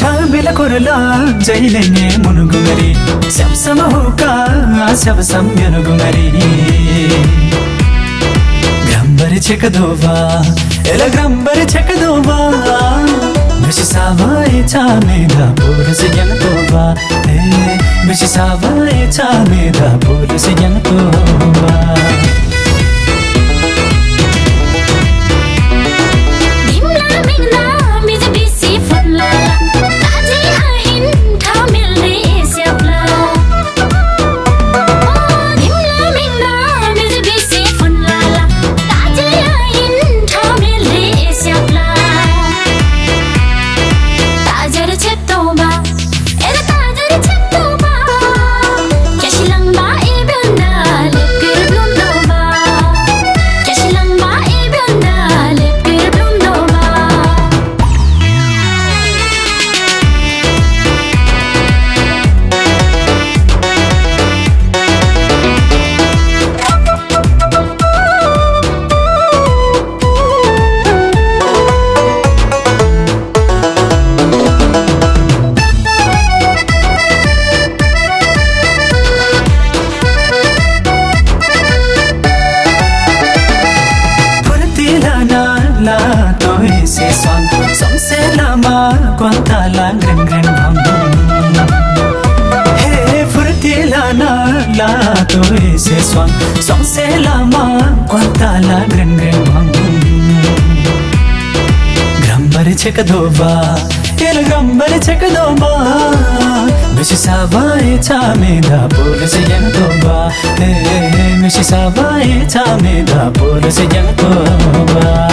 thabila kurla jailenge munugumari Sab samahuka sab samyargumari Grambari chekadova ela grambari chekadova Mishi savai chameda purus yanatova Hey mishi savai chameda purus yanatova Dimla furtila na la toi se son som se la ma quan ta la gren gren bam Grambari chekadova el grambari chekadova Mishi savai chameda polisi yantoba Hey mishi savai chameda polisi yantoba Rupla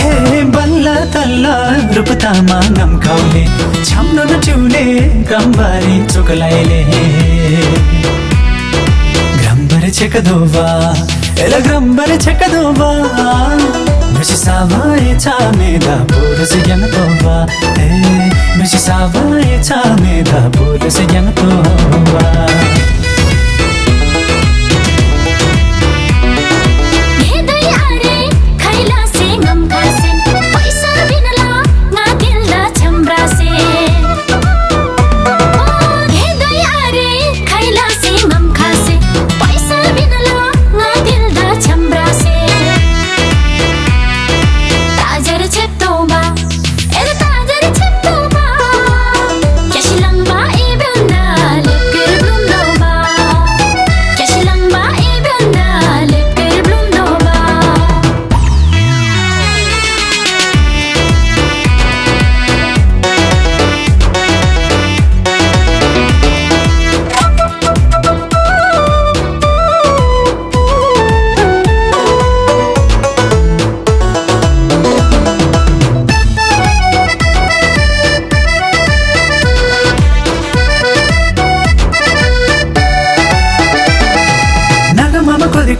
हे बल्ल तल्ल रूपता मानम खाउले छन्नु न ठिउले ग्रामबारी चोकलाइले ग्रामबारी छेकदोवा एला ग्रामबारी छेकदोवा मिसी सावाए yantoba Eh, mishi savae chameda polisi yantoba Hedai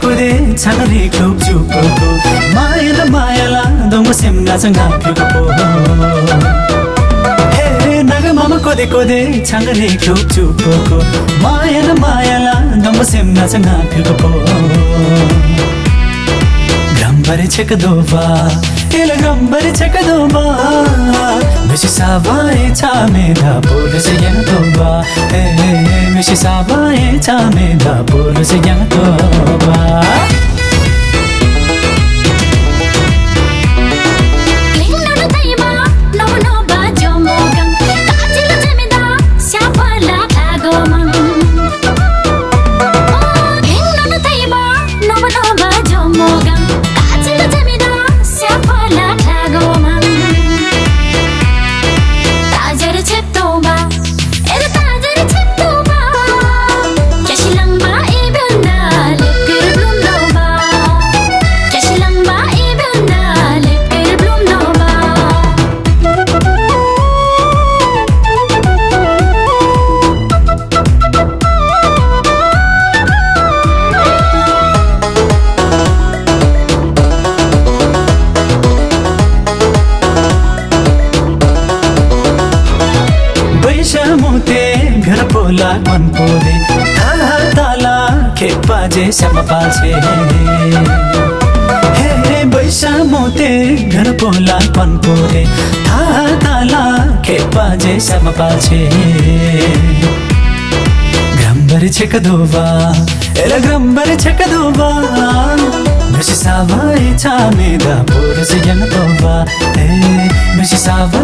पुरे छागरी खोप चुपको मायल मायाला, दङ्गो सेम चङ्गा कोदे कोदे छागरी खोप चुपको मायल చెకదోబా ఇలా గంబరి చెకదోబా మిషి సావాయే చామేదా పోలసి ఎంతోబా మిషి సావాయే చామేదా పోలసి ఎంతోబా पोरे थाहा ताला खेपाजे श्याम पाल्छे हे। हे बैसा मोते घर पोला मन पोरे थाहा ताला खेपाजे श्याम पाल्छे ग्रम्बर छेकदोबा एला ग्रम्बर छेकदोबा Misi sawa e cha me da pur se yang to ba eh Misi sawa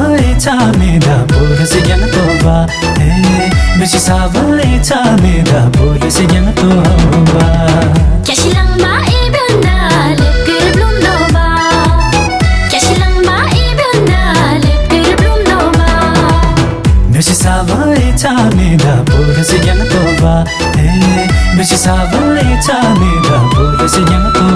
savai chame da bol se gen to ba eh bichi savai chame da bol se gen to ba kyashilang ba e bunda lekir blum no ba kyashilang ba e bunda lekir blum no ba bichi savai chame da bol se gen to ba eh bichi savai chame da bol se gen to